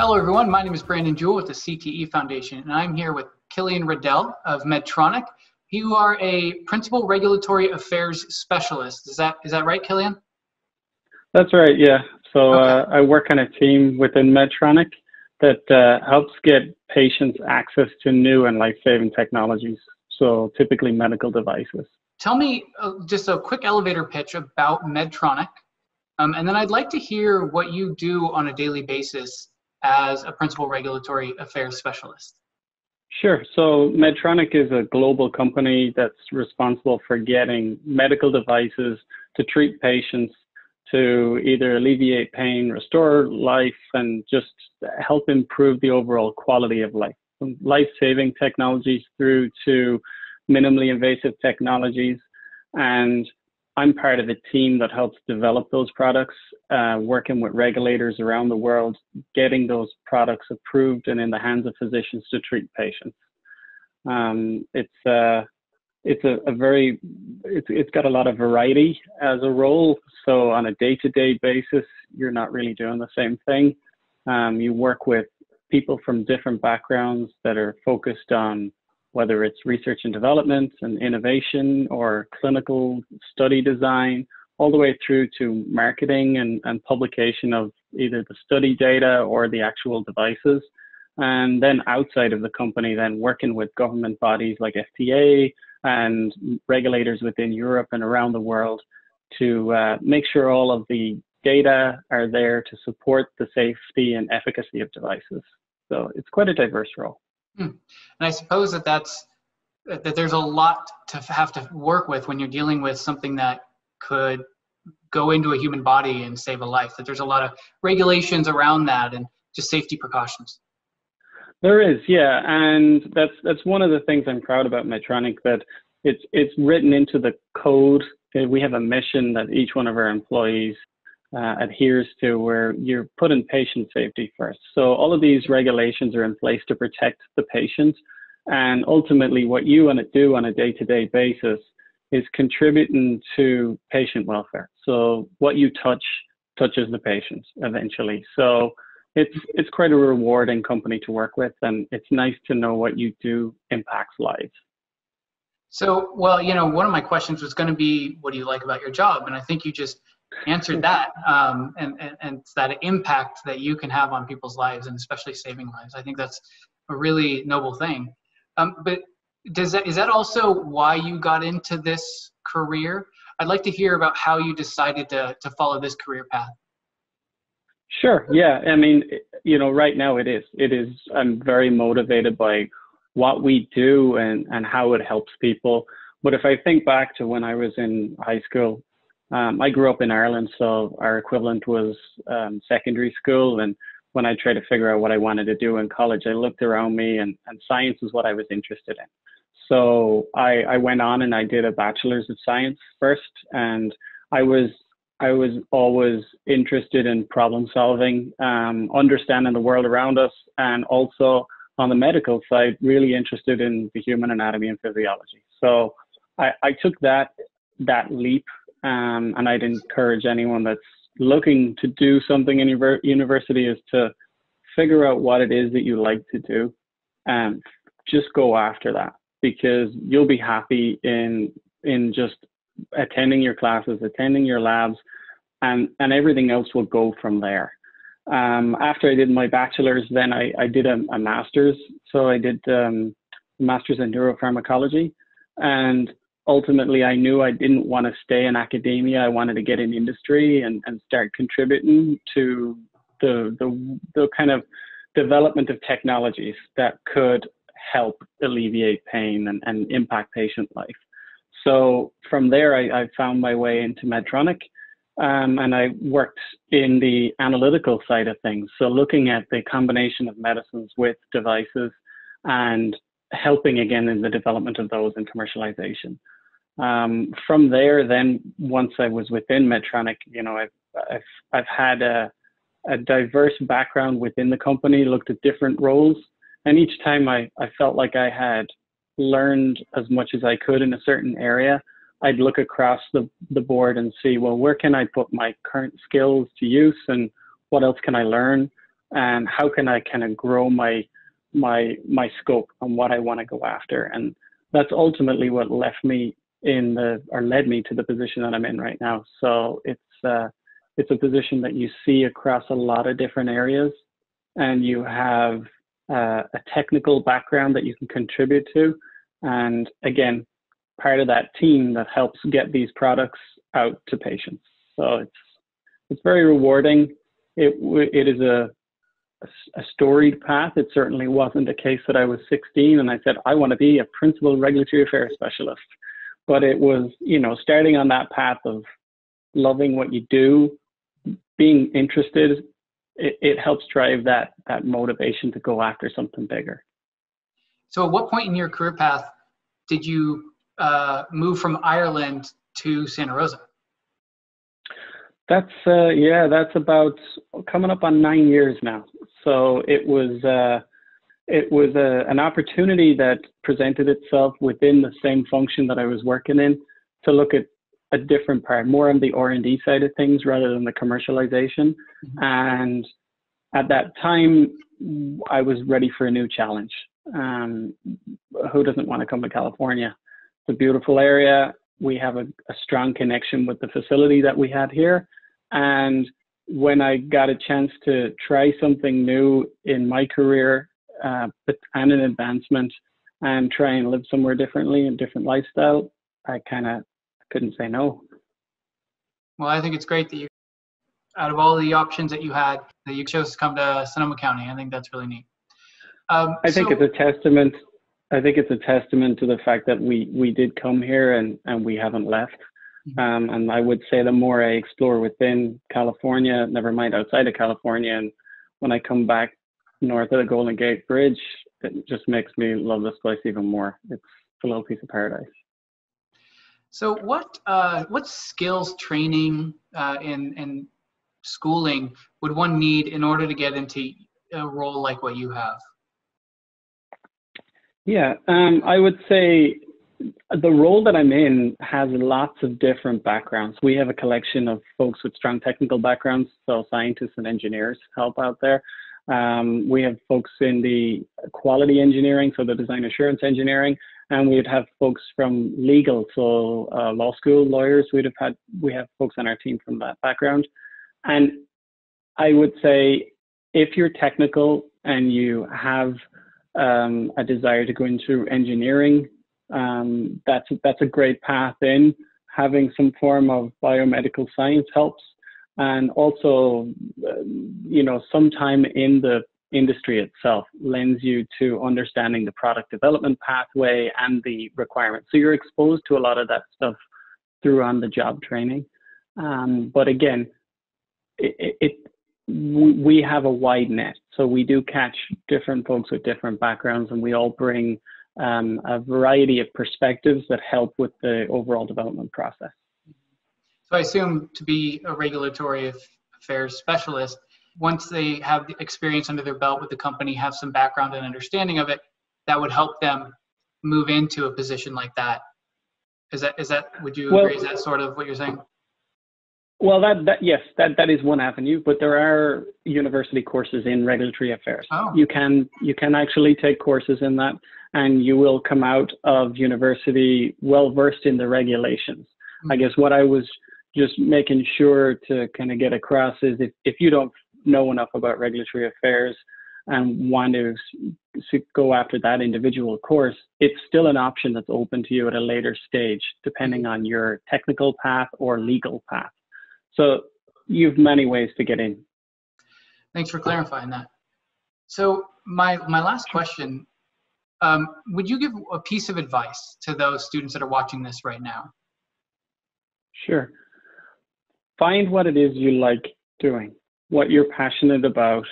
Hello, everyone. My name is Brandon Jewell with the CTE Foundation, and I'm here with Killian Riddell of Medtronic. You are a Principal Regulatory Affairs Specialist. Is that is that right, Killian? That's right. Yeah. So okay. uh, I work on a team within Medtronic that uh, helps get patients access to new and life-saving technologies. So typically medical devices. Tell me uh, just a quick elevator pitch about Medtronic, um, and then I'd like to hear what you do on a daily basis as a principal regulatory affairs specialist. Sure. So Medtronic is a global company that's responsible for getting medical devices to treat patients to either alleviate pain, restore life, and just help improve the overall quality of life. From life-saving technologies through to minimally invasive technologies. And I'm part of a team that helps develop those products, uh, working with regulators around the world, getting those products approved and in the hands of physicians to treat patients. Um, it's uh, it's a, a, very it's, it's got a lot of variety as a role. So on a day-to-day basis, you're not really doing the same thing. Um, you work with people from different backgrounds that are focused on whether it's research and development and innovation or clinical study design, all the way through to marketing and, and publication of either the study data or the actual devices. And then outside of the company, then working with government bodies like FDA and regulators within Europe and around the world to uh, make sure all of the data are there to support the safety and efficacy of devices. So it's quite a diverse role. Hmm. And I suppose that that's that there's a lot to have to work with when you're dealing with something that could go into a human body and save a life. That there's a lot of regulations around that and just safety precautions. There is, yeah, and that's that's one of the things I'm proud about Medtronic that it's it's written into the code. We have a mission that each one of our employees uh, adheres to where you're putting patient safety first. So all of these regulations are in place to protect the patient. And ultimately, what you want to do on a day to day basis is contributing to patient welfare. So what you touch touches the patient eventually. So it's it's quite a rewarding company to work with, and it's nice to know what you do impacts lives. So, well, you know, one of my questions was going to be, what do you like about your job? And I think you just answered that um, and, and, and that impact that you can have on people's lives and especially saving lives. I think that's a really noble thing. Um, but does that is that also why you got into this career? I'd like to hear about how you decided to, to follow this career path. Sure. Yeah. I mean you know right now it is it is i'm very motivated by what we do and and how it helps people. But if i think back to when i was in high school um, I grew up in Ireland, so our equivalent was um, secondary school. And when I tried to figure out what I wanted to do in college, I looked around me, and, and science was what I was interested in. So I, I went on and I did a bachelor's of science first, and I was I was always interested in problem solving, um, understanding the world around us, and also on the medical side, really interested in the human anatomy and physiology. So I, I took that that leap um, and I'd encourage anyone that's looking to do something in your university is to figure out what it is that you like to do and just go after that because you'll be happy in in just attending your classes, attending your labs, and and everything else will go from there. Um, after I did my bachelor's, then I, I did a, a master's. So I did um, master's in neuropharmacology, and ultimately I knew I didn't want to stay in academia. I wanted to get in industry and, and start contributing to the, the, the kind of development of technologies that could help alleviate pain and, and impact patient life. So from there, I, I found my way into Medtronic. Um, and I worked in the analytical side of things. So looking at the combination of medicines with devices and helping again in the development of those and commercialization. Um, from there, then once I was within Medtronic, you know, I've I've, I've had a, a diverse background within the company, looked at different roles, and each time I, I felt like I had learned as much as I could in a certain area. I'd look across the, the board and see, well, where can I put my current skills to use and what else can I learn? and how can I kind of grow my my my scope and what I want to go after. And that's ultimately what left me in the or led me to the position that I'm in right now. So it's uh, it's a position that you see across a lot of different areas, and you have uh, a technical background that you can contribute to, and again, part of that team that helps get these products out to patients. So it's it's very rewarding. It it is a a storied path. It certainly wasn't a case that I was 16 and I said, I want to be a principal regulatory affairs specialist. But it was, you know, starting on that path of loving what you do, being interested, it, it helps drive that, that motivation to go after something bigger. So, at what point in your career path did you uh, move from Ireland to Santa Rosa? That's uh, yeah, that's about coming up on nine years now. So it was uh, it was a, an opportunity that presented itself within the same function that I was working in to look at a different part, more on the R and D side of things rather than the commercialization. Mm-hmm. And at that time, I was ready for a new challenge. Um, who doesn't want to come to California? It's a beautiful area. We have a, a strong connection with the facility that we had here and when I got a chance to try something new in my career uh, and an advancement and try and live somewhere differently and different lifestyle, I kind of couldn't say no. Well, I think it's great that you, out of all the options that you had, that you chose to come to Sonoma County. I think that's really neat. Um, I think so, it's a testament. I think it's a testament to the fact that we we did come here and and we haven't left. Mm-hmm. Um, and I would say the more I explore within California, never mind outside of California, and when I come back north of the Golden Gate Bridge, it just makes me love this place even more. It's a little piece of paradise. So, what uh, what skills training uh, in in schooling would one need in order to get into a role like what you have? Yeah, um, I would say the role that I'm in has lots of different backgrounds. We have a collection of folks with strong technical backgrounds, so scientists and engineers help out there. Um, we have folks in the quality engineering, so the design assurance engineering, and we'd have folks from legal, so uh, law school lawyers. We'd have had we have folks on our team from that background, and I would say if you're technical and you have um, a desire to go into engineering um, that's that's a great path in. Having some form of biomedical science helps, and also, uh, you know, sometime in the industry itself lends you to understanding the product development pathway and the requirements. So you're exposed to a lot of that stuff through on the job training. Um, but again, it, it, we have a wide net, so we do catch different folks with different backgrounds, and we all bring um, a variety of perspectives that help with the overall development process. So I assume to be a regulatory affairs specialist, once they have the experience under their belt with the company, have some background and understanding of it, that would help them move into a position like that. Is that is that would you well, agree? Is that sort of what you're saying? Well, that, that yes, that, that is one avenue, but there are university courses in regulatory affairs. Oh. You can you can actually take courses in that and you will come out of university well versed in the regulations. Mm-hmm. I guess what I was just making sure to kind of get across is if, if you don't know enough about regulatory affairs and want to go after that individual course, it's still an option that's open to you at a later stage, depending on your technical path or legal path. So you have many ways to get in. Thanks for clarifying that. So my my last question um, would you give a piece of advice to those students that are watching this right now? Sure. Find what it is you like doing, what you're passionate about.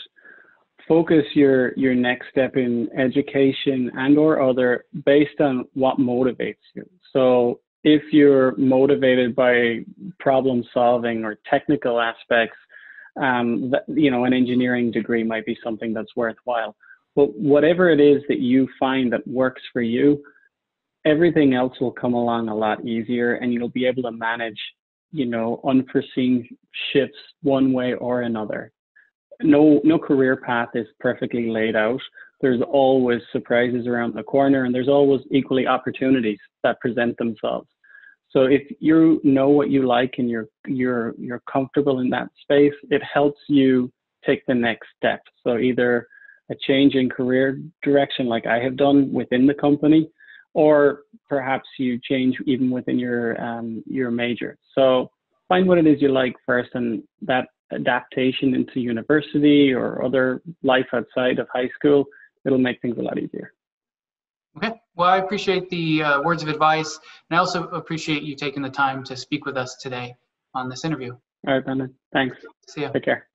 Focus your your next step in education and or other based on what motivates you. So if you're motivated by problem solving or technical aspects, um, that, you know, an engineering degree might be something that's worthwhile. But whatever it is that you find that works for you, everything else will come along a lot easier and you'll be able to manage, you know, unforeseen shifts one way or another. no no career path is perfectly laid out. There's always surprises around the corner, and there's always equally opportunities that present themselves. So if you know what you like and you're you're you're comfortable in that space, it helps you take the next step. So either a change in career direction like I have done within the company, or perhaps you change even within your um, your major. So find what it is you like first, and that adaptation into university or other life outside of high school, it'll make things a lot easier. Okay. Well, I appreciate the uh, words of advice, and I also appreciate you taking the time to speak with us today on this interview. All right, Brendan. Thanks. See you. Take care.